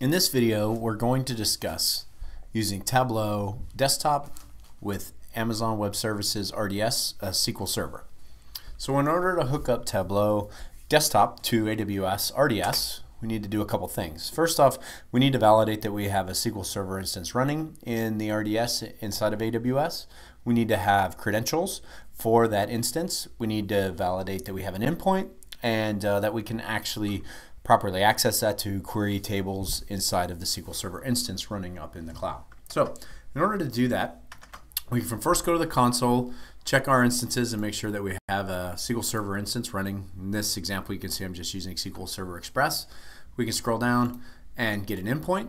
In this video, we're going to discuss using Tableau Desktop with Amazon Web Services RDS a SQL Server. So in order to hook up Tableau Desktop to AWS RDS, we need to do a couple things. First off, we need to validate that we have a SQL Server instance running in the RDS inside of AWS. We need to have credentials for that instance. We need to validate that we have an endpoint and uh, that we can actually properly access that to query tables inside of the SQL Server instance running up in the cloud. So in order to do that, we can first go to the console, check our instances and make sure that we have a SQL Server instance running. In this example, you can see I'm just using SQL Server Express. We can scroll down and get an endpoint.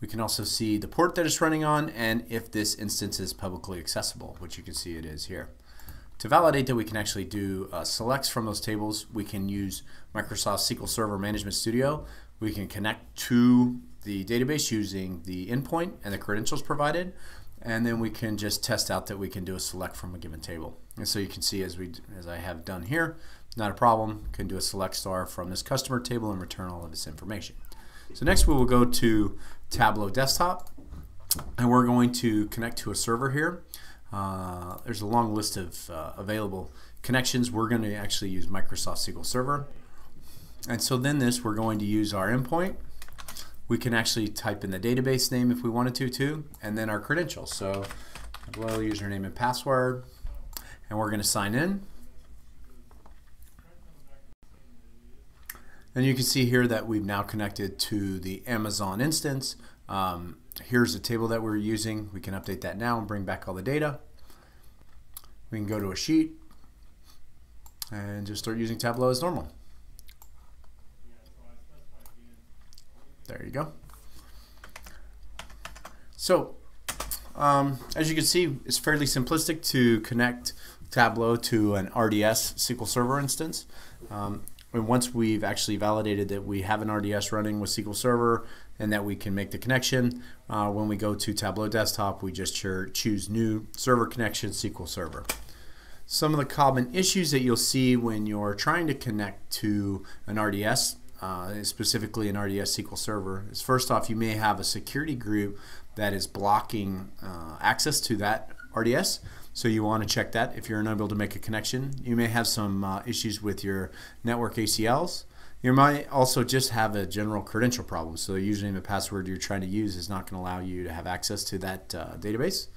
We can also see the port that it's running on and if this instance is publicly accessible, which you can see it is here. To validate that we can actually do uh, selects from those tables, we can use Microsoft SQL Server Management Studio. We can connect to the database using the endpoint and the credentials provided, and then we can just test out that we can do a select from a given table. And so you can see as we as I have done here, not a problem, can do a select star from this customer table and return all of this information. So next we will go to Tableau Desktop, and we're going to connect to a server here. Uh, there's a long list of uh, available connections. We're going to actually use Microsoft SQL Server. And so then this, we're going to use our endpoint. We can actually type in the database name if we wanted to too, and then our credentials. So Tableau username and password, and we're going to sign in. And you can see here that we've now connected to the Amazon instance. Um, here's the table that we're using. We can update that now and bring back all the data. We can go to a sheet and just start using Tableau as normal. There you go. So, um, as you can see, it's fairly simplistic to connect Tableau to an RDS SQL Server instance. Um, and once we've actually validated that we have an RDS running with SQL Server and that we can make the connection, uh, when we go to Tableau Desktop, we just choose New Server Connection SQL Server. Some of the common issues that you'll see when you're trying to connect to an RDS, uh, specifically an RDS SQL Server, is first off, you may have a security group that is blocking uh, access to that RDS. So you want to check that if you're unable to make a connection. You may have some uh, issues with your network ACLs. You might also just have a general credential problem. So usually, the username and password you're trying to use is not going to allow you to have access to that uh, database.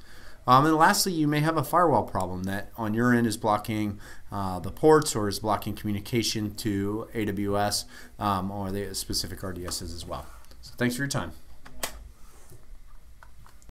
Um, and lastly, you may have a firewall problem that on your end is blocking uh, the ports or is blocking communication to AWS um, or the specific RDSs as well. So thanks for your time.